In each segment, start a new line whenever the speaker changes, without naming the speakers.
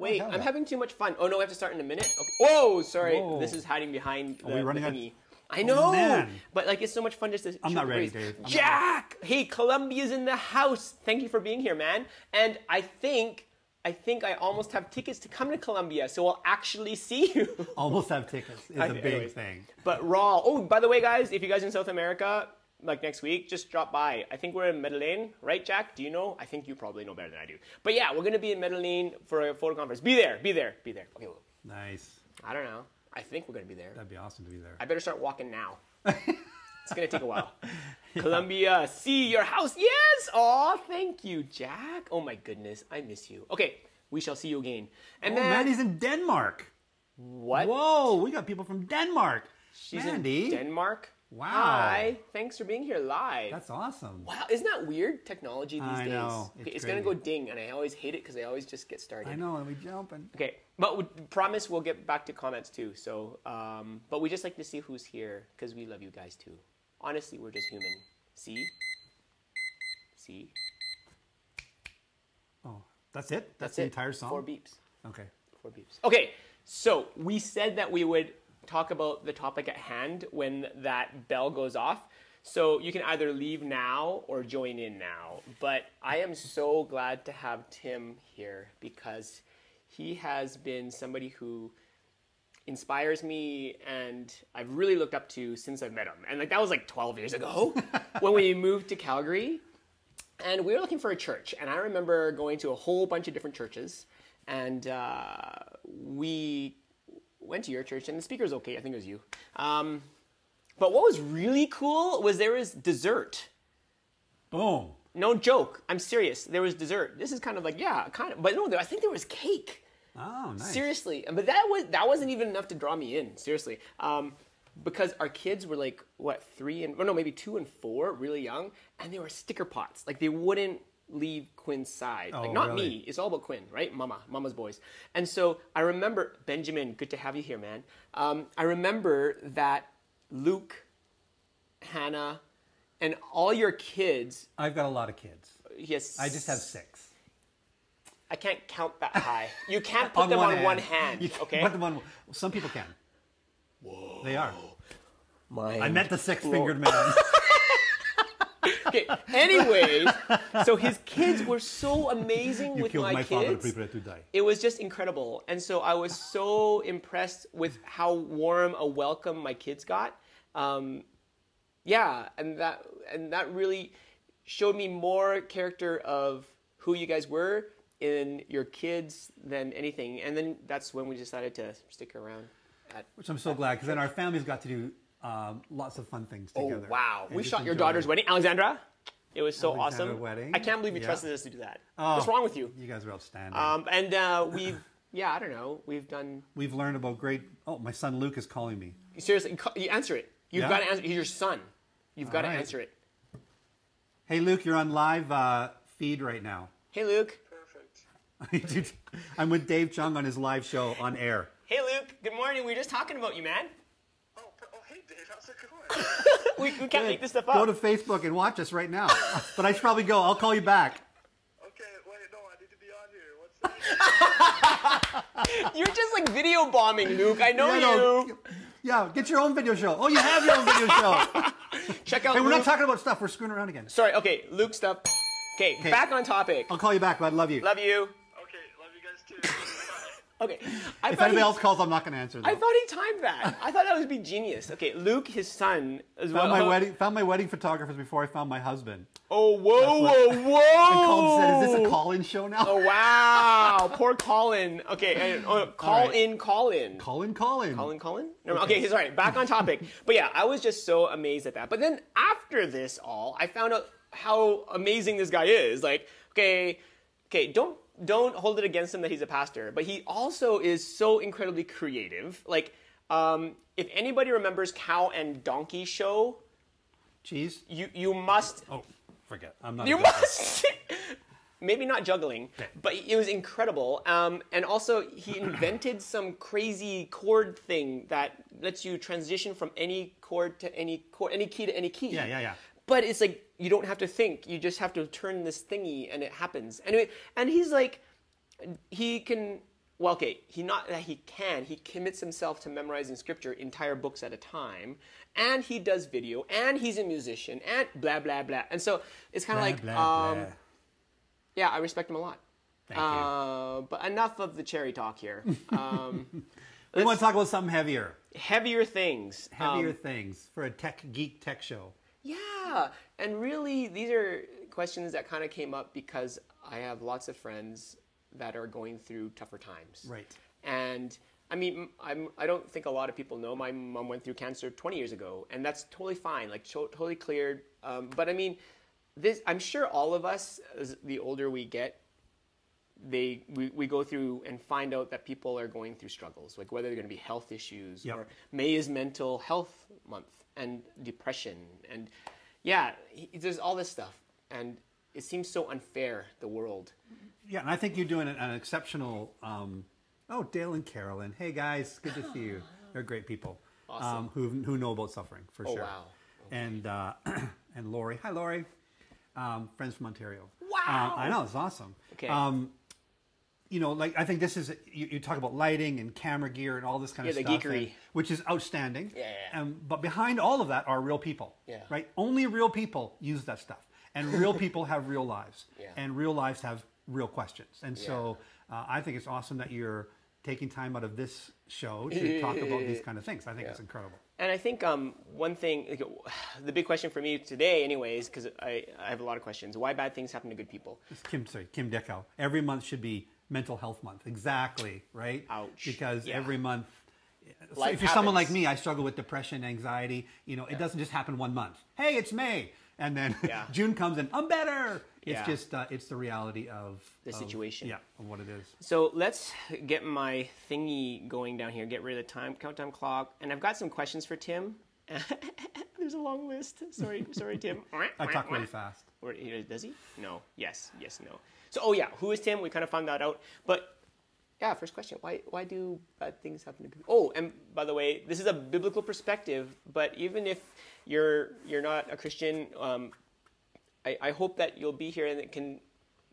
Wait, I'm
that?
having too much fun. Oh no, we have to start in a minute. Okay. Whoa, sorry.
Whoa.
This is hiding behind the,
we running
the
out-
I oh, know,
man.
but like it's so much fun just to.
I'm
shoot
not ready. Dave. I'm
Jack, hey, Colombia's in the house. Thank you for being here, man. And I think, I think I almost have tickets to come to Colombia, so I'll actually see you.
Almost have tickets is
I-
a big
anyways.
thing.
But raw. Oh, by the way, guys, if you guys in South America, like next week, just drop by. I think we're in Medellin, right, Jack? Do you know? I think you probably know better than I do. But yeah, we're gonna be in Medellin for a photo conference. Be there, be there, be there. Okay, well,
Nice.
I don't know. I think we're gonna be there.
That'd be awesome to be there.
I better start walking now. it's gonna take a while. Colombia, see your house. Yes. Oh, thank you, Jack. Oh my goodness, I miss you. Okay, we shall see you again. And
Oh,
then
Mandy's in Denmark.
what?
Whoa, we got people from Denmark.
She's
Mandy.
in Denmark.
Wow.
Hi. Thanks for being here live.
That's awesome.
Wow, isn't that weird? Technology these
I
days.
know,
Okay,
it's
it's gonna go ding, and I always hate it because I always just get started.
I know, and we jumping.
Okay, but we promise we'll get back to comments too. So, um, but we just like to see who's here because we love you guys too. Honestly, we're just human. See, see,
Oh, that's it? That's,
that's,
the
it.
entire song?
Four beeps.
Okay.
Four beeps. Okay, so we said that we would talk about the topic at hand when that bell goes off. So you can either leave now or join in now. But I am so glad to have Tim here because he has been somebody who inspires me and I've really looked up to since I've met him. And like that was like 12 years ago when we moved to Calgary and we were looking for a church and i remember going to a whole bunch of different churches and uh, we went to your church and the speaker was okay i think it was you um, but what was really cool was there was dessert
Boom.
no joke i'm serious there was dessert this is kind of like yeah kind of but no i think there was cake
Oh, nice.
Seriously, but that was that wasn't even enough to draw me in. Seriously, um, because our kids were like what three and or no maybe two and four, really young, and they were sticker pots. Like they wouldn't leave Quinn's side. like
Oh,
not
really?
me. It's all about Quinn, right? Mama, Mama's boys. And so I remember Benjamin. Good to have you here, man. Um, I remember that Luke, Hannah, and all your kids.
I've got a lot of kids.
Yes,
I just have six.
I can't count that high. You can't put them on one hand.
You
okay.
Put them on. Some people can. Whoa. They are.
Mind
I met the six-fingered man.
Okay. Anyways, so his kids were so amazing
you
with
killed
my,
my, father.
kids.
Prepare to die.
It was just incredible, and so I was so impressed with how warm a welcome my kids got. Um, yeah, and that and that really showed me more character of who you guys were in your kids than anything. And then that's when we decided to stick around. At,
Which I'm so glad because then our families got to do um, lots of fun things together.
oh
together.
wow,
and
we shot your daughter's
it.
wedding, Alexandra. It was so
Alexandra
awesome.
wedding?
I can't believe you
Yeah.
trusted us to do that.
Oh,
What's wrong with you?
You guys are outstanding.
Um, and uh, we've, yeah, I don't know. We've done.
We've learned about great. Oh, my son Luke is calling me.
Seriously, you answer it. You've
Yeah?
got to answer. He's your son. You've got to
right.
answer it.
Hey, Luke, you're on live uh, feed right now.
Hey, Luke.
Perfect.
I'm with Dave Cheung on his live show on air.
Hey, Luke. Good morning. We were just talking about you, man.
Oh, per- oh, hey, Dave, how's it going?
We, we can't make this stuff up.
Go to Facebook and watch us right now. but I should probably go. I'll call you back.
okay, wait, no, I need to be on here. What's that?
You're just like video bombing, Luke. I know
Yeah,
you.
no, yeah, get your own video show. Oh, you have your own video show.
Check out.
Hey, we're
Luke.
not talking about stuff. We're screwing around again.
Sorry. Okay, Luke stuff. Okay, back on topic.
I'll call you back, but I.
Love you.
love you guys too. Bye.
Okay. I
if anybody
he-
else calls, I'm not going to answer. Though.
I thought he timed that. I thought that would be genius. Okay, Luke, his son, as well.
found my wedding. Found my wedding photographers before I found my husband.
Oh, whoa,
what-
whoa,
And! Colin said, "Is this a call-in show now?"
Oh wow, poor Colin. Okay, uh, call
right.
in, call in.
Colin, Colin.
Colin, Colin? No, okay, sorry. Back on topic. but yeah, I was just so amazed at that. But then after this all, I found out how amazing this guy is. Like, okay, okay, don't don't hold it against him that he's a pastor, but he also is so incredibly creative. Like, um, if anybody remembers Cow and Donkey Show,
Cheese.
you you must
Oh, forget. I'm not.
you must. Maybe not juggling, but it was incredible. Um, and also, he invented some crazy chord thing that lets you transition from any chord to any chord, any key to any key.
Yeah, yeah, yeah.
But it's like you don't have to think; you just have to turn this thingy, and it happens. Anyway, and he's like, he can well, okay, he not that he can. He commits himself to memorizing scripture, entire books at a time, and he does video, and he's a musician, and blah blah blah. And so it's kind of like,
Blah,
um,
blah.
yeah, I respect him a lot.
Thank you.
Uh, but enough of the cherry talk here. Um,
we want to talk about something heavier,
heavier things.
heavier
Um,
things for a tech geek tech show.
Yeah, and really, these are questions that kind of came up because I have lots of friends that are going through tougher times.
Right.
And I mean, I'm, I don't think a lot of people know my mom went through cancer 20 years ago, and that's totally fine, like to- totally cleared. Um, but I mean, this I'm sure all of us, as the older we get, they we, we go through and find out that people are going through struggles, like whether they're going to be health issues
Yep.
or May is Mental Health Month and depression and yeah, he, there's all this stuff, and it seems so unfair the world.
Yeah, and I think you're doing an, an exceptional. Um, oh, Dale and Carolyn. Hey guys, good to see you. They're great people um, who who know about suffering for
Oh,
sure.
wow.
And uh, and Lori. Hi, Lori. Um, friends from Ontario.
Wow.
Um, I know it's awesome.
Okay.
You know, like I think this is you, you talk about lighting and camera gear and all this kind
Yeah,
of
the
stuff, and- which is outstanding.
Yeah, yeah.
Um, but behind all of that are real people.
Yeah.
Right. Only real people use that stuff, and real people have real lives,
Yeah.
and real lives have real questions. And so uh, I think it's awesome that you're taking time out of this show to talk about these kind of things. I think it's incredible.
And I think um, one thing, like, the big question for me today, anyways, because I, I have a lot of questions. Why bad things happen to good people?
It's Kim, sorry, Kim Dickow. Every month should be Mental Health Month. Exactly, right?
Ouch.
Because
Yeah.
every month, so
Life
if you're someone like me, I struggle with depression, anxiety. You know, it doesn't just happen one month. Hey, it's May, and then
Yeah.
June comes and I'm better. It's
Yeah.
just uh, it's the reality of
The
of-
situation.
Yeah, of what it is.
So let's get my thingy going down here. Get rid of the time countdown clock, and I've got some questions for Tim. There's a long list. Sorry, sorry, Tim.
I talk really fast.
Or does he? No. Yes. Yes. No. So, oh yeah, who is Tim? We kind of found that out. But yeah, first question: Why why do bad things happen to people? Oh, and by the way, this is a biblical perspective. But even if you're you're not a Christian, um, I, I hope that you'll be here and it can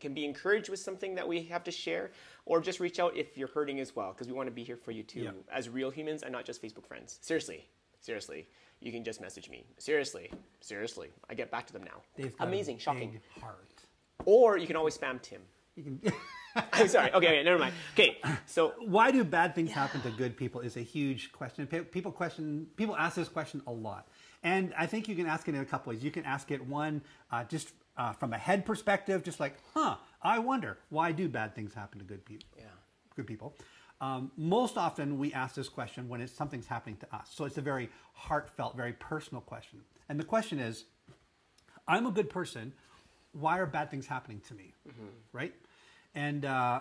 can be encouraged with something that we have to share, or just reach out if you're hurting as well, because we want to be here for you too,
Yeah.
as real humans and not just Facebook friends. Seriously, seriously, you can just message me. Seriously, seriously, I get back to them now.
Dave's got a
Amazing, shocking.
big heart.
Or you can always spam Tim.
You can.
I'm sorry. Okay, okay, never mind. Okay, so
Why do bad things happen to good people is a huge question. People question, people ask this question a lot, and I think you can ask it in a couple ways. You can ask it one uh, just uh, from a head perspective, just like, huh, I wonder why do bad things happen to good people?
Yeah.
good people. Um, most often, we ask this question when it's something's happening to us. So it's a very heartfelt, very personal question, and the question is, I'm a good person. Why are bad things happening to me? Right? And uh,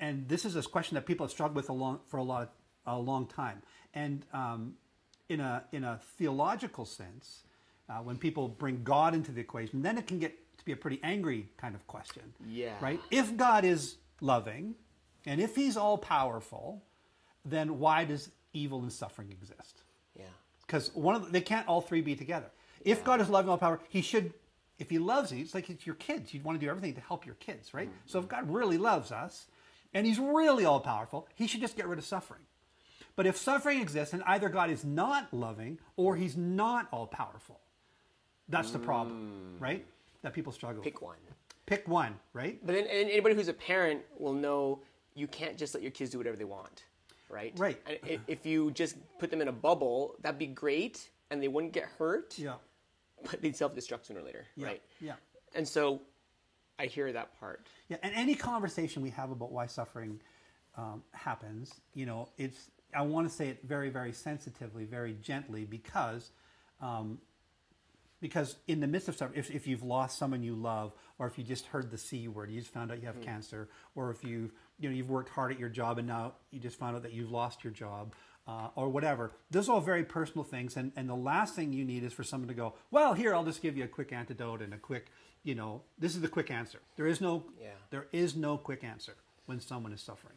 and this is a question that people have struggled with a long, for a lot a long time. And um, in a in a theological sense, uh, when people bring God into the equation, then it can get to be a pretty angry kind of question.
Yeah.
Right? If God is loving, and if He's all powerful, then why does evil and suffering exist?
yeah,
because one of the, they can't all three be together. If God is loving and all power, He should. If He loves you, it's like it's your kids. You'd want to do everything to help your kids, right? Mm-hmm. So if God really loves us, and He's really all powerful, He should just get rid of suffering. But if suffering exists, and either God is not loving or He's not all powerful, that's the problem, mm. right? That people struggle.
pick
with.
one.
Pick one, right?
But then and anybody who's a parent will know you can't just let your kids do whatever they want, right?
Right.
And if you just put them in a bubble, that'd be great, and they wouldn't get hurt.
Yeah.
But they'd self-destruct sooner or later,
Yeah.
right?
Yeah.
And so, I hear that part.
Yeah, and any conversation we have about why suffering um, happens, you know, it's I want to say it very, very sensitively, very gently, because um, because in the midst of suffering, if, if you've lost someone you love, or if you just heard the C word, you just found out you have cancer, or if you you know you've worked hard at your job and now you just found out that you've lost your job, uh, or whatever. Those are all very personal things, and and the last thing you need is for someone to go, well, here I'll just give you a quick antidote and a quick, you know, this is the quick answer. There is no
Yeah.
there is no quick answer when someone is suffering.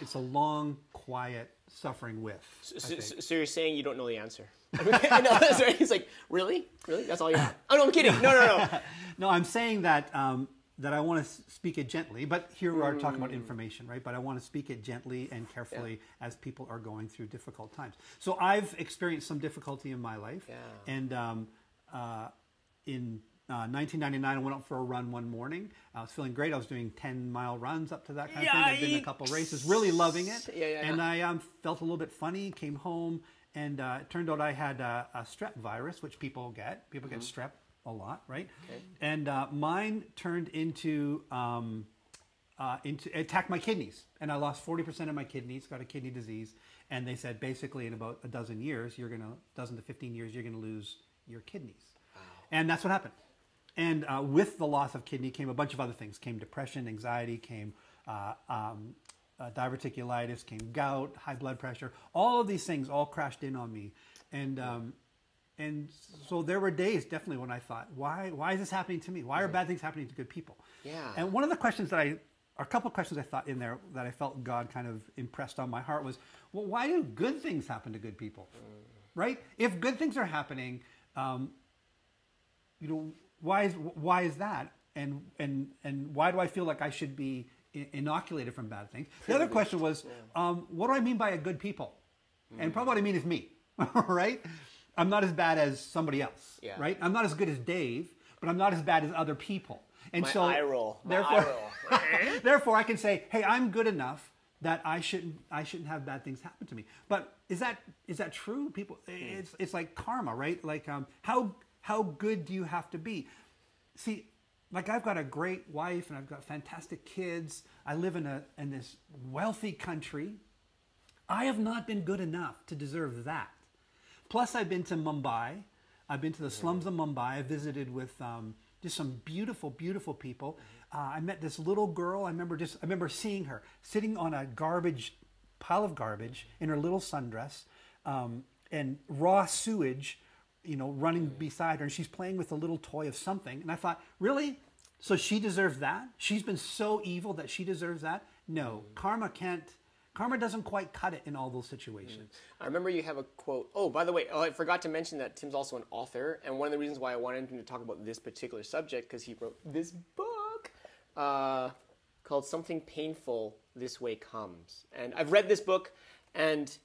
It's a long, quiet suffering with.
So, so, so you're saying you don't know the answer? I know that's right. He's like, really, really? That's all you have? Oh no, I'm kidding. No, no, no.
No, I'm saying that um, that I want to speak it gently, but here we are talking about information, right? But I want to speak it gently and carefully as people are going through difficult times. So I've experienced some difficulty in my life,
Yeah.
and um, uh, in uh, 1999, I went out for a run one morning. I was feeling great. I was doing 10 mile runs up to that kind of thing. I've been in a couple races, really loving it.
Yeah, yeah,
and
yeah.
I um, felt a little bit funny. Came home, and uh, it turned out I had uh, a strep virus, which people get. People get strep a lot, right?
Mm-hmm. Okay.
And uh, mine turned into um, uh, into attacked my kidneys, and I lost forty percent of my kidneys. Got a kidney disease, and they said basically in about a dozen years, you're gonna dozen to fifteen years, you're gonna lose your kidneys, and that's what happened. And uh, with the loss of kidney came a bunch of other things. Came depression, anxiety, came uh, um, uh, diverticulitis, came gout, high blood pressure. All of these things all crashed in on me, and um, and so there were days definitely when I thought, why why is this happening to me? Why are bad things happening to good people?
Yeah.
And one of the questions that I, or a couple of questions I thought in there that I felt God kind of impressed on my heart was, well, why do good things happen to good people? Right? If good things are happening, um, you know, why is why is that? And and and why do I feel like I should be inoculated from bad things? The other question was, um, what do I mean by a good people? And probably what I mean is me, right? I'm not as bad as somebody else,
Yeah.
right? I'm not as good as Dave, but I'm not as bad as other people. And
My
so,
eye roll. My
therefore, therefore, I can say, "Hey, I'm good enough that I shouldn't I shouldn't have bad things happen to me." But is that is that true? People, it's it's like karma, right? Like, um, how how good do you have to be? See, like I've got a great wife and I've got fantastic kids. I live in a in this wealthy country. I have not been good enough to deserve that. Plus, I've been to Mumbai. I've been to the slums of Mumbai. I visited with um, just some beautiful, beautiful people. Uh, I met this little girl. I remember just I remember seeing her sitting on a garbage pile of garbage in her little sundress um, and raw sewage, you know, running beside her, and she's playing with a little toy of something. And I thought, really? So she deserves that? She's been so evil that she deserves that? No, karma can't. Karma doesn't quite cut it in all those situations.
I remember you have a quote. Oh, by the way, oh, I forgot to mention that Tim's also an author, and one of the reasons why I wanted him to talk about this particular subject because he wrote this book uh, called "Something Painful This Way Comes," and I've read this book and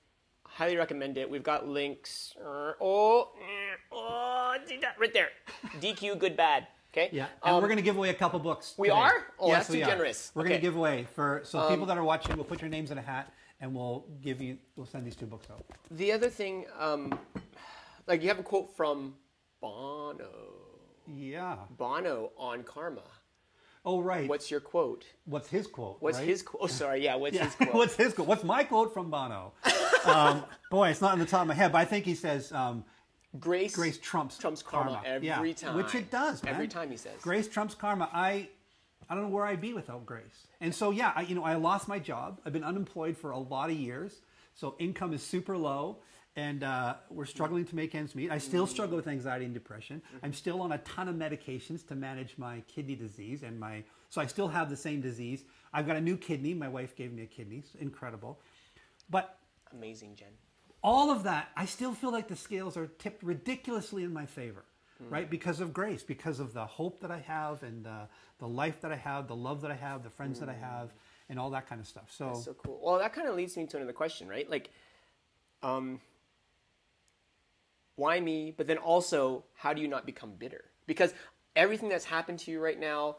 highly recommend it. We've got links. Uh, oh, eh, oh, right there. DQ, good, bad. Okay.
Yeah, and
Um,
we're going to give away a couple books.
we
today.
are? Oh,
yes,
that's too
we are.
generous.
We're going to
Um,
give away for so people that are watching. We'll put your names in a hat, and we'll give you. We'll send these two books out.
The other thing, um, like you have a quote from Bono.
Yeah.
Bono on karma.
Oh right.
What's your quote?
What's his quote?
What's
right?
his quote? Oh, sorry. Yeah. What's
Yeah.
his quote?
What's his quote? What's my quote from Bono? Um, boy, it's not on the top of my head, but I think he says um,
Grace.
grace trumps
trumps karma, every
yeah,
time.
which it does. Man.
Every time he says.
grace trumps karma. I I don't know where I'd be without grace. And so yeah, I, you know, I lost my job. I've been unemployed for a lot of years, so income is super low. And uh, we're struggling to make ends meet. I still struggle with anxiety and depression. I'm still on a ton of medications to manage my kidney disease and my. So I still have the same disease. I've got a new kidney. My wife gave me a kidney. It's incredible. But
Amazing, Jen.
all of that, I still feel like the scales are tipped ridiculously in my favor, right? Because of grace, because of the hope that I have, and uh, the life that I have, the love that I have, the friends that I have, and all that kind of stuff. So,
So cool. Well, that kind of leads me to another question, right? Like, um, why me? But then also, how do you not become bitter? Because everything that's happened to you right now,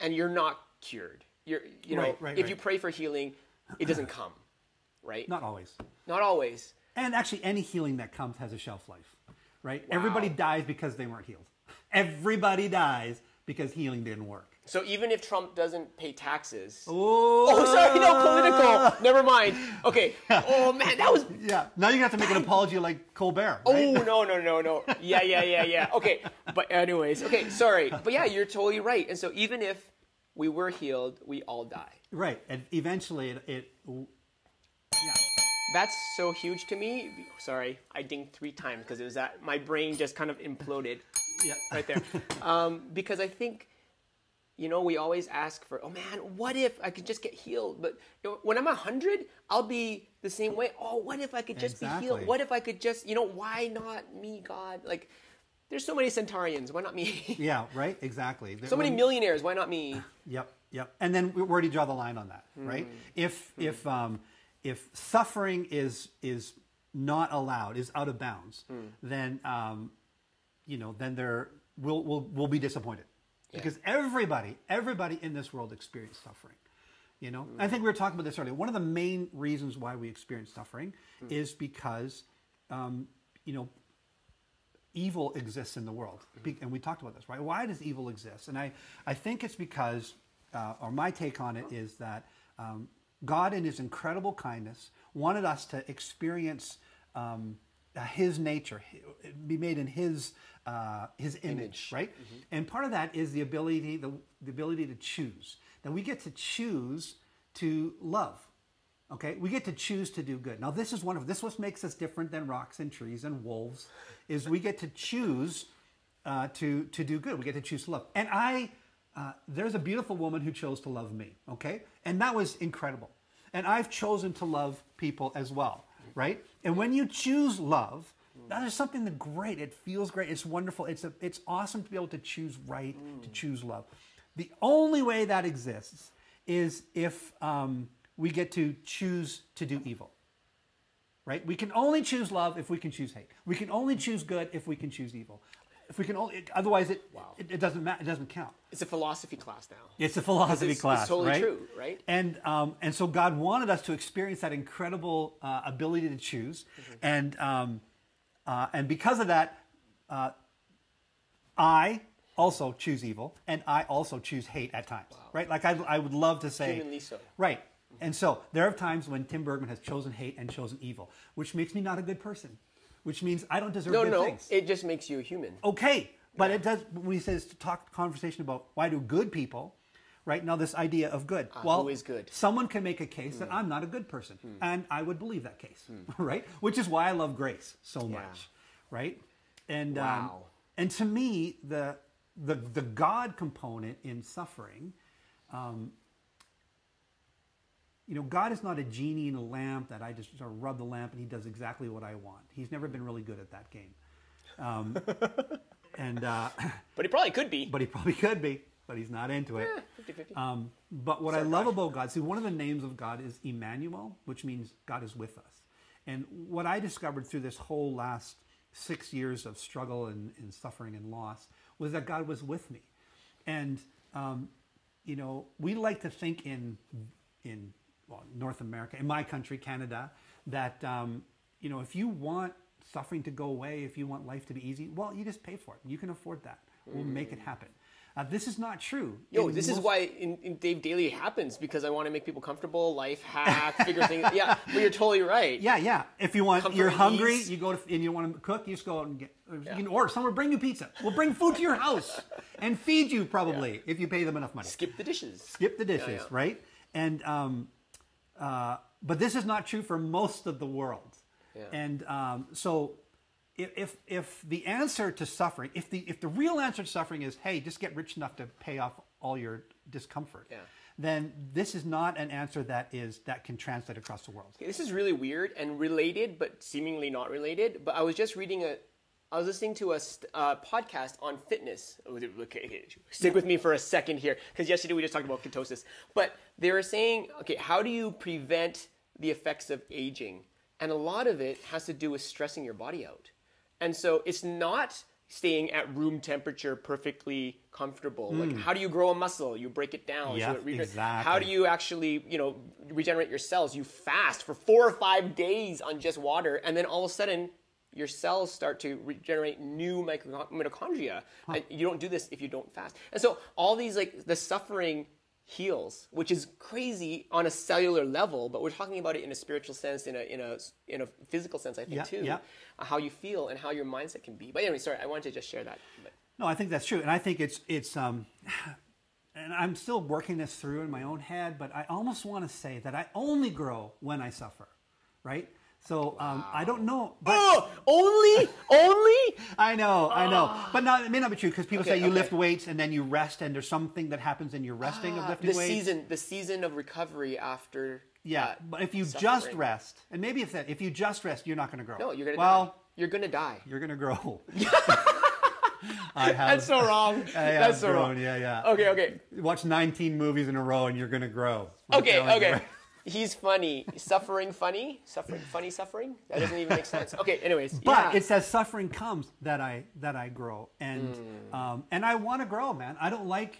and you're not cured. You're, you know,
Right, right,
if
right.
you pray for healing, it doesn't come, right?
not always.
Not always.
And actually, any healing that comes has a shelf life, right? Everybody dies because they weren't healed. Everybody dies because healing didn't work.
So even if Trump doesn't pay taxes.
Oh,
Oh, sorry, no, political. Never mind. Okay. Oh man, that was.
Yeah, now you have to make an apology like Colbert.
Oh no no no no. Yeah yeah yeah yeah. Okay, but anyways, okay, sorry, but yeah, you're totally right. And so even if we were healed, we all die.
Right, and eventually it, it yeah.
That's so huge to me. Sorry, I dinged three times because it was that my brain just kind of imploded
Yeah.
right there. um, because I think, you know, we always ask for, oh man, what if I could just get healed? But you know, when I'm 100, I'll be the same way. Oh, what if I could just be healed? What if I could just, you know, why not me, God? Like, There's so many centenarians. Why not me?
Yeah, right. Exactly.
so many millionaires. Why not me?
Yep, yep. And then where do you draw the line on that, right? If if um, if suffering is is not allowed, is out of bounds, then um, you know, then there we'll we'll we'll be disappointed because everybody everybody in this world experiences suffering. You know, I think we were talking about this earlier. One of the main reasons why we experience suffering is because, um, you know, evil exists in the world. Be- And we talked about this, right? Why does evil exist? And I, I think it's because, uh, or my take on it is that um, God, in His incredible kindness, wanted us to experience um, uh, His nature, be made in His uh, His image, right? And part of that is the ability, the, the ability to choose. That we get to choose to love. Okay, we get to choose to do good. Now, this is one of this. What makes us different than rocks and trees and wolves is we get to choose uh, to to do good. We get to choose to love. And I, uh, there's a beautiful woman who chose to love me. Okay, and that was incredible. And I've chosen to love people as well, right? And when you choose love, that is something that great. It feels great. It's wonderful. It's a, it's awesome to be able to choose right, to choose love. The only way that exists is if um, we get to choose to do evil. Right? We can only choose love if we can choose hate. We can only choose good if we can choose evil. If we can only, it, otherwise it, it it doesn't matter. It doesn't count.
It's a philosophy class now.
It's a philosophy
It's- it's
class,
totally
right?
true, right?
And um, and so God wanted us to experience that incredible uh, ability to choose,
Mm-hmm.
and um, uh, and because of that, uh, I also choose evil, and I also choose hate at times, right? Like I, I would love to say,
Humanly so.
right. And so there are times when Tim Bergmann has chosen hate and chosen evil, which makes me not a good person, which means I don't deserve
No,
good
no,
things.
it just makes you a human.
Okay, but it does. When he says to talk conversation about why do good people, right now this idea of good. well,
Ah, who is good?
Someone can make a case that I'm not a good person, and I would believe that case, right? Which is why I love grace so much, right? And um,
Wow.
and to me, the the the God component in suffering. Um, you know, God is not a genie in a lamp that I just sort of rub the lamp and He does exactly what I want. He's never been really good at that game. Um, and uh,
But he probably could be.
but he probably could be, but he's not into it.
50-50.
Um, but what I love about God, see, one of the names of God is Emmanuel, which means God is with us. And what I discovered through this whole last six years of struggle and, and suffering and loss was that God was with me. And, um, you know, we like to think in, in well, North America, in my country, Canada, that, um, you know, if you want suffering to go away, if you want life to be easy, well, you just pay for it. You can afford that. We'll make it happen. Uh, this is not true.
Yo,
In
this is why in, in Dave Daily happens because I want to make people comfortable, life hack, figure things. Yeah, but you're totally right.
Yeah, yeah. If you want,
Comfort
you're hungry,
ease.
you go to, and you want to cook, you just go out and get. You can order. Someone bring you pizza. We'll bring food to your house and feed you probably if you pay them enough money.
Skip the dishes.
Skip the dishes,
yeah.
right? And um, uh, but this is not true for most of the world.
Yeah.
And um, so, if, if if the answer to suffering, if the if the real answer to suffering is, hey, just get rich enough to pay off all your discomfort,
Yeah.
then this is not an answer that is that can translate across the world.
Okay, This is really weird and related, but seemingly not related. But I was just reading a, I was listening to a st- uh, podcast on fitness. Oh, Okay, stick with me for a second here, because yesterday we just talked about ketosis. But they were saying, okay, how do you prevent the effects of aging? And a lot of it has to do with stressing your body out. And so it's not staying at room temperature perfectly comfortable. Like, how do you grow a muscle? You break it down.
Yeah,
it regener-
exactly.
How do you actually, you know, regenerate your cells? You fast for four or five days on just water, and then all of a sudden, your cells start to regenerate new mitochondria. And you don't do this if you don't fast. And so all these like the suffering heals, which is crazy on a cellular level, but we're talking about it in a spiritual sense, in a in a in a physical sense, I think
Yeah,
too.
yeah.
uh, How you feel and how your mindset can be. But anyway, sorry, I wanted to just share that. But,
No, I think that's true, and I think it's it's um, and I'm still working this through in my own head, but I almost want to say that I only grow when I suffer, right? So um, I don't know, but
oh, only, only.
I know, I know, but not, it may not be true because people
Okay,
say you
okay.
lift weights and then you rest, and there's something that happens in your resting of lifting
Ah, the
weights.
season, the season of recovery after.
yeah, but if you just rest, and maybe if that, if you just rest, you're not going to grow.
no, you're gonna
well,
die. You're gonna die.
you're going to grow. I have.
That's so wrong. That's so
grown.
wrong.
Yeah, yeah.
Okay, okay,
Watch 19 movies in a row and you're gonna grow. I'm
okay,
you,
okay. He's funny. Suffering funny? Suffering funny suffering? That doesn't even make sense. Okay, anyways.
But
yeah.
it's as suffering comes that I that I grow, and
Hmm.
um, and I want to grow, man. I don't like,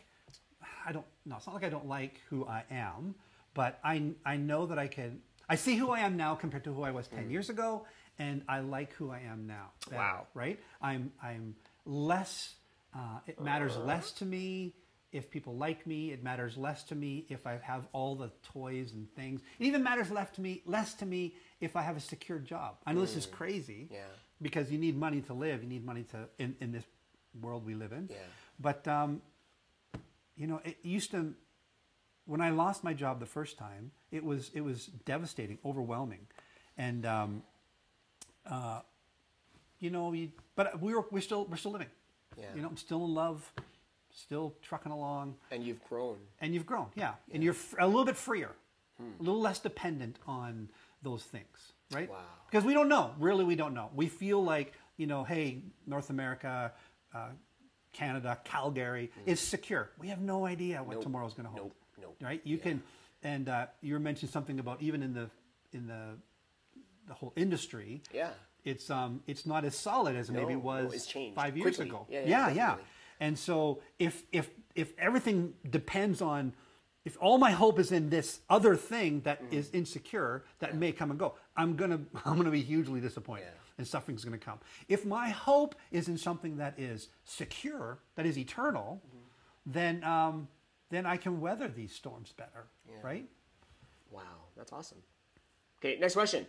I don't. No, it's not like I don't like who I am, but I I know that I can. I see who I am now compared to who I was ten
Hmm.
years ago, and I like who I am now. better,
Wow.
Right? I'm I'm less. Uh, it matters less to me if people like me. It matters less to me if I have all the toys and things. It even matters less to me less to me if I have a secure job. I know this is crazy
Hmm. Yeah.
because you need money to live. You need money to in, in this world we live in.
Yeah.
But um, you know, it used to. When I lost my job the first time, it was it was devastating, overwhelming, and um, uh, you know, you, but we were we're still we're still living.
Yeah.
You know, I'm still in love, still trucking along,
and you've grown.
and you've grown, yeah, and you're a little bit freer, a little less dependent on those things, right?
Wow.
Because we don't know, really, we don't know. We feel like you know, hey, North America, uh, Canada, Calgary is secure. We have no idea what
Nope.
tomorrow's going to hold.
Nope. Nope.
Right? You can, and uh, you were mentioning something about even in the in the the whole industry.
Yeah.
It's um it's not as solid as maybe
No,
it was
no, it's changed
five years
quickly.
ago.
Yeah, yeah,
yeah, yeah. And so if if if everything depends on if all my hope is in this other thing that
Mm.
is insecure that may come and go, I'm gonna I'm gonna be hugely disappointed,
Yeah.
and suffering's gonna come. If my hope is in something that is secure, that is eternal,
Mm-hmm.
then um, then I can weather these storms better, right?
Wow, that's awesome. Okay, next question.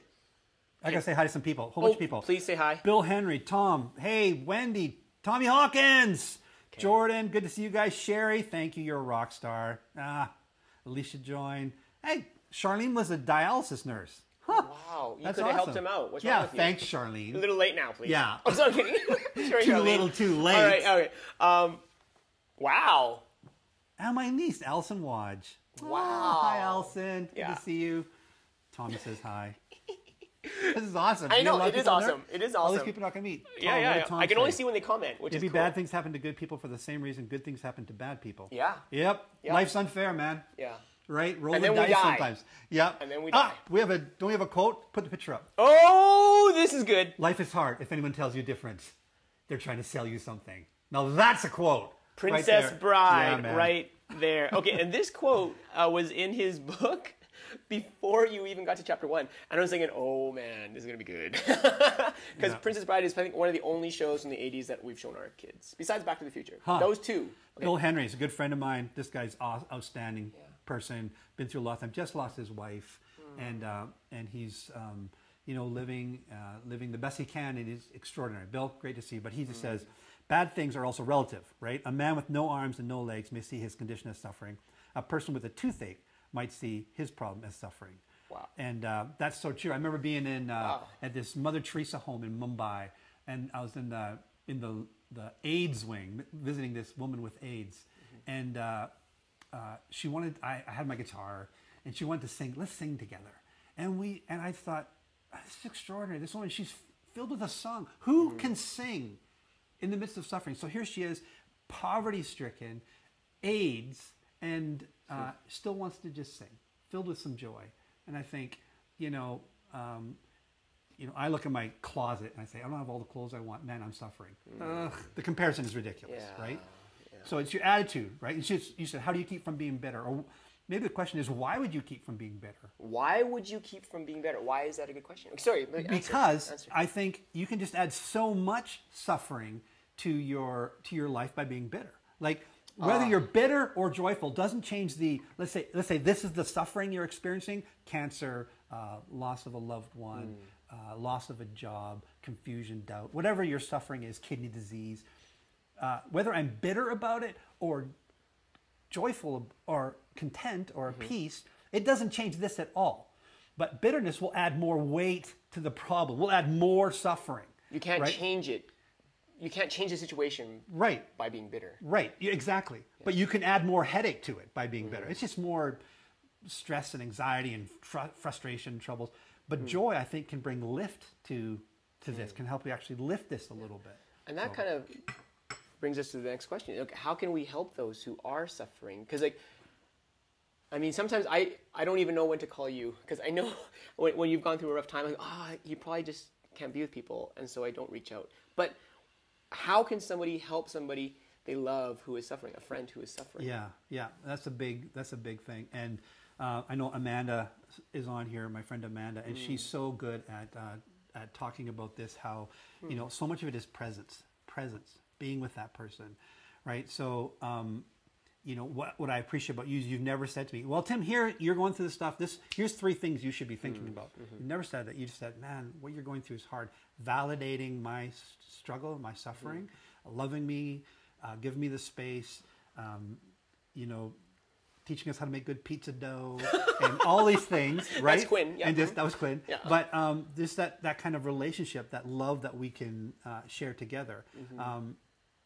I gotta say hi to some people, a whole
Oh,
bunch of people.
Please say hi.
Bill Henry, Tom, hey, Wendy, Tommy Hawkins, Jordan, good to see you guys. Sherry, thank you, you're a rock star. Ah, Alicia joined. Hey, Charlene was a dialysis nurse. Huh.
Wow, you could have helped
awesome.
him out. What's
yeah,
wrong with you?
thanks,
A little late now, please.
Yeah.
I'm kidding. Sorry,
Too
Charlene.
little, too late.
All right, okay. Um, wow.
And my niece, Alison Wadge. Oh,
Wow.
hi, Alison. Good
Yeah.
to see you. Tommy says hi. This is awesome.
I
You got a
know, it is
on there?
awesome. It is
All these
awesome.
people not going to meet.
Yeah,
Tom,
yeah, yeah. I can only
say?
see when they comment, which
Maybe
is cool.
bad things happen to good people for the same reason good things happen to bad people.
Yeah.
Yep.
Yeah.
Life's unfair, man.
Yeah.
Right? Roll
And
the
then we
dice sometimes. Yep.
And then we
ah,
die.
We have a don't we have a quote? Put the picture up.
Oh, this is good.
Life is hard. If anyone tells you different, they're trying to sell you something. Now that's a quote.
Princess
there.
Bride,
Yeah,
right there. Okay, and this quote uh, was in his book before you even got to chapter one. And I was thinking, oh man, this is gonna be good. Because
Yeah.
Princess Bride is, I think, one of the only shows from the '80s that we've shown our kids, besides Back to the Future.
Huh.
Those two. Okay.
Bill Henry is a good friend of mine. This guy's outstanding person. Been through a lot of time. Just lost his wife,
Hmm.
and uh, and he's um, you know living uh, living the best he can. It is extraordinary. Bill, great to see. you. But he just says, bad things are also relative, right? A man with no arms and no legs may see his condition as suffering. A person with a toothache might see his problem as suffering.
Wow.
And uh, that's so true. I remember being in uh,
Wow.
at this Mother Teresa home in Mumbai, and I was in the in the the AIDS wing visiting this woman with AIDS, and uh, uh, she wanted. I, I had my guitar, and she wanted to sing. Let's sing together. And we and I thought, this is extraordinary. This woman, she's filled with a song. Who can sing in the midst of suffering? So here she is, poverty stricken, AIDS, and uh, still wants to just sing, filled with some joy. And I think, you know, um, you know, I look at my closet and I say, I don't have all the clothes I want. Man, I'm suffering. Ugh, the comparison is ridiculous,
Yeah,
right? So it's your attitude, right? It's just, you said, how do you keep from being bitter? Or maybe the question is, why would you keep from being bitter?
Why would you keep from being better? Why is that a good question? Sorry, answer,
because
answer.
I think you can just add so much suffering to your to your life by being bitter. Like whether
Ah.
you're bitter or joyful doesn't change the let's say let's say this is the suffering you're experiencing: cancer, uh, loss of a loved one,
Hmm.
uh, loss of a job, confusion, doubt, whatever your suffering is, kidney disease. Uh, whether I'm bitter about it or joyful or content or
Mm-hmm.
peace, it doesn't change this at all. But bitterness will add more weight to the problem. Will add more suffering.
you can't
right?
change it. You can't change the situation
Right.
by being bitter.
Right. Yeah, exactly. But you can add more headache to it by being
Mm-hmm.
bitter. It's just more stress and anxiety and fr- frustration, and troubles.
Mm.
But joy, I think, can bring lift to to this. Can help you actually lift this a little bit.
And that kind of brings us to the next question. Like, how can we help those who are suffering? Because like, I mean, sometimes I, I don't even know when to call you because I know when, when you've gone through a rough time, like, ah, you probably just can't be with people, and so I don't reach out. But how can somebody help somebody they love who is suffering, a friend who is suffering?
Yeah, yeah, that's a big that's a big thing. And uh, I know Amanda is on here, my friend Amanda, and she's so good at uh, at talking about this. How you know so much of it is presence, presence, being with that person, right? So. Um, you know what, what I appreciate about you is you've never said to me, "Well, Tim, here you're going through this stuff. This here's three things you should be thinking about." You've never said that. You just said, "Man, what you're going through is hard." Validating my struggle, my suffering, loving me, uh, giving me the space, um, you know, teaching us how to make good pizza dough and all these things, right?
That's Quinn, yeah.
And just that was Quinn.
Yeah.
But um, just that that kind of relationship, that love that we can uh, share together.
Mm-hmm.
Um,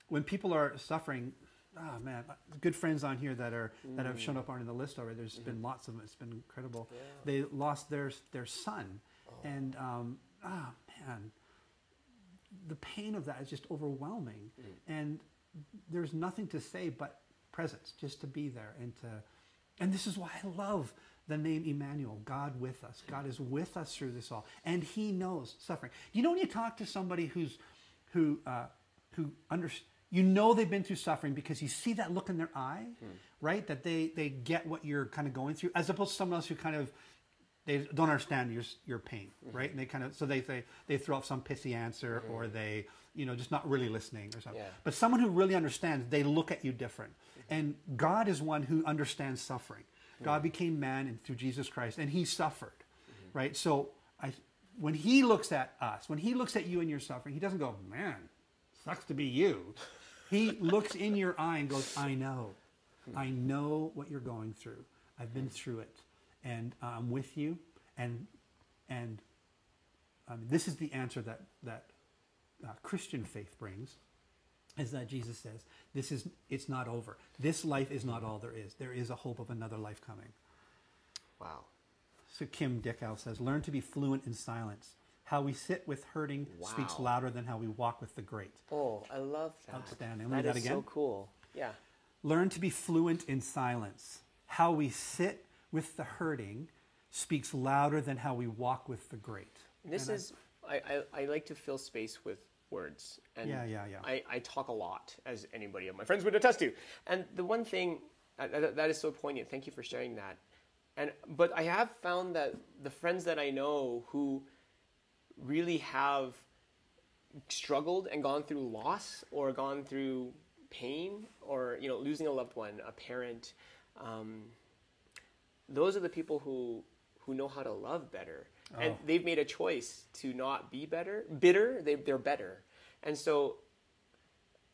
when people are suffering, oh man, good friends on here that are that have
Mm.
shown up aren't in the list already. There's been
Mm-hmm.
lots of them. It's been incredible. They lost their their son,
Oh.
and um, ah man, the pain of that is just overwhelming.
Mm.
And there's nothing to say but presence, just to be there and to. And this is why I love the name Emmanuel, God with us. God is with us through this all, and He knows suffering. You know when you talk to somebody who's who uh, who under, you know they've been through suffering because you see that look in their eye, hmm. right? That they they get what you're kind of going through, as opposed to someone else who kind of they don't understand your your pain, mm-hmm. right? And they kind of so they say they throw off some pissy answer mm-hmm. or they you know just not really listening or something.
Yeah.
But someone who really understands, they look at you different. Mm-hmm. And God is one who understands suffering. God became man and through Jesus Christ, and He suffered, right? So I, when He looks at us, when He looks at you and your suffering, He doesn't go, "Man, sucks to be you." He looks in your eye and goes, "I know, I know what you're going through. I've been through it, and I'm with you." And and um, this is the answer that that uh, Christian faith brings is that Jesus says, "This is it's not over. This life is not all there is. There is a hope of another life coming."
Wow.
So Kim Dickow says, "Learn to be fluent in silence. How we sit with hurting speaks louder than how we walk with the great."
Oh, I love that.
Outstanding.
That
Read that
is
again?
so cool. Yeah.
Learn to be fluent in silence. How we sit with the hurting speaks louder than how we walk with the great.
This
And
is I, I, I like to fill space with words. And
Yeah, yeah, yeah.
I, I talk a lot, as anybody of my friends would attest to. And the one thing that, that is so poignant. Thank you for sharing that. And but I have found that the friends that I know who really have struggled and gone through loss or gone through pain or you know losing a loved one, a parent. Um, those are the people who who know how to love better and
Oh.
they've made a choice to not be better bitter they, they're better and so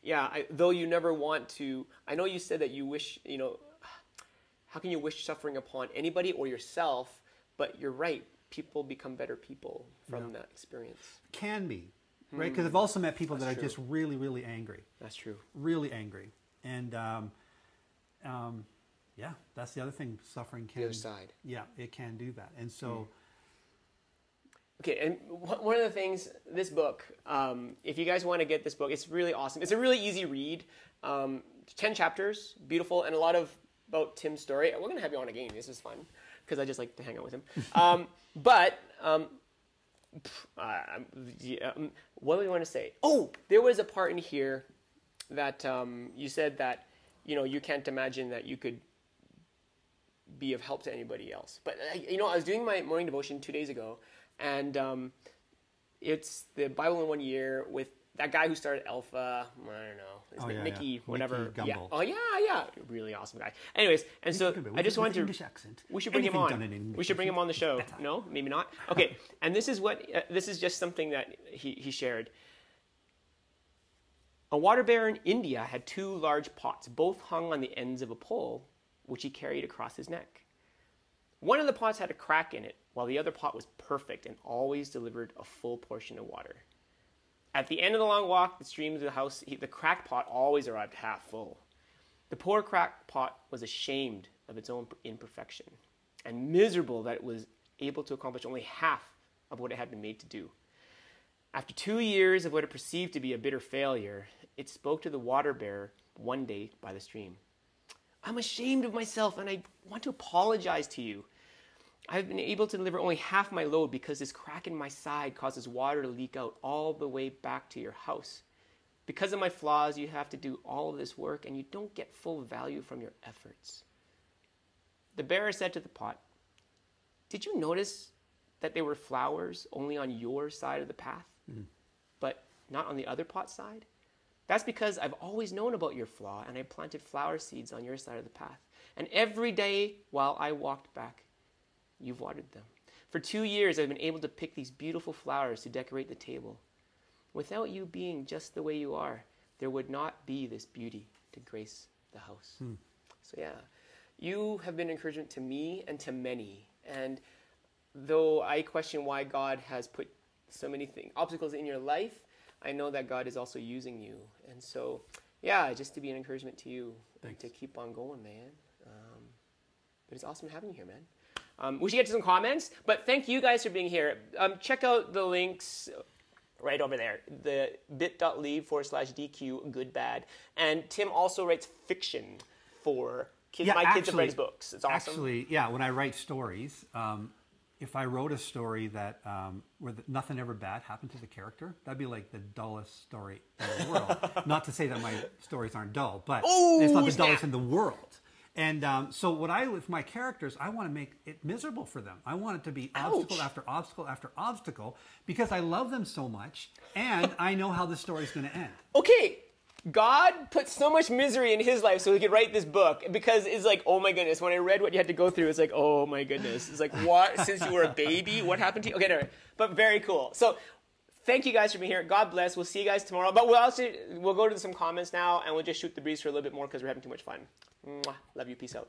yeah I, though you never want to i know you said that you wish you know how can you wish suffering upon anybody or yourself but you're right people become better people from that experience
can be, right? Because I've also met people that are
Hmm.
Just really, really angry.
that's true
really angry. And um, um, yeah, that's the other thing. Suffering can.
the other side
Yeah, it can do that. And so,
Okay, and one of the things, this book, um, if you guys want to get this book, it's really awesome. It's a really easy read. Um, 10 chapters, beautiful, and a lot of about Tim's story. We're going to have you on again. This is fun because I just like to hang out with him. Um, but um, uh, yeah, um, what do we want to say? Oh, there was a part in here that um, you said that you know you can't imagine that you could be of help to anybody else. But uh, you know, I was doing my morning devotion two days ago, and um, it's the Bible in one year with that guy who started Alpha. I don't know, his
Oh, yeah,
Nicky,
yeah.
whatever. Yeah. Oh yeah, yeah, really awesome guy. Anyways, and so
With-
I just wanted to.
English accent.
We should bring him
Anything in
on.
English
We should bring him on the show.
better.
No, maybe not. Okay, and this is what uh, this is just something that he, he shared. A water bear in India had two large pots, both hung on the ends of a pole, which he carried across his neck. One of the pots had a crack in it, while the other pot was perfect and always delivered a full portion of water. At the end of the long walk, the stream to the house, he, the cracked pot always arrived half full. The poor cracked pot was ashamed of its own imperfection and miserable that it was able to accomplish only half of what it had been made to do. After two years of what it perceived to be a bitter failure, it spoke to the water bearer one day by the stream. I'm ashamed of myself and I want to apologize to you. I've been able to deliver only half my load because this crack in my side causes water to leak out all the way back to your house. Because of my flaws, you have to do all of this work and you don't get full value from your efforts. The bearer said to the pot, Did you notice that there were flowers only on your side of the path, hmm. but not on the other pot side? That's because I've always known about your flaw and I planted flower seeds on your side of the path. And every day while I walked back, you've watered them. For two years, I've been able to pick these beautiful flowers to decorate the table. Without you being just the way you are, there would not be this beauty to grace the house. So, yeah, you have been encouragement to me and to many. And though I question why God has put so many things, obstacles in your life, I know that God is also using you. And so, yeah, just to be an encouragement to you and to keep on going, man. Um, but it's awesome having you here, man. Um, we should get to some comments, but thank you guys for being here. Um, check out the links right over there the bit.ly forward slash DQ good bad. And Tim also writes fiction for kids,
Yeah,
my kids and
actually-
friends books. It's awesome.
Actually, yeah, when I write stories, um, if I wrote a story that um, where the, nothing ever bad happened to the character, that'd be like the dullest story in the world. not to say that my stories aren't dull, but it's not the dullest
snap.
in the world. And um, so, what I with my characters, I want to make it miserable for them. I want it to be obstacle after obstacle after obstacle because I love them so much, and I know how the story's going to end.
okay, God put so much misery in his life so he could write this book because it's like, oh my goodness. When I read what you had to go through, it's like, oh my goodness. It's like, what? Since you were a baby, what happened to you? Okay, no, but very cool. So, thank you guys for being here. God bless. We'll see you guys tomorrow. But we'll also we'll go to some comments now and we'll just shoot the breeze for a little bit more because we're having too much fun. Mwah. Love you. Peace out.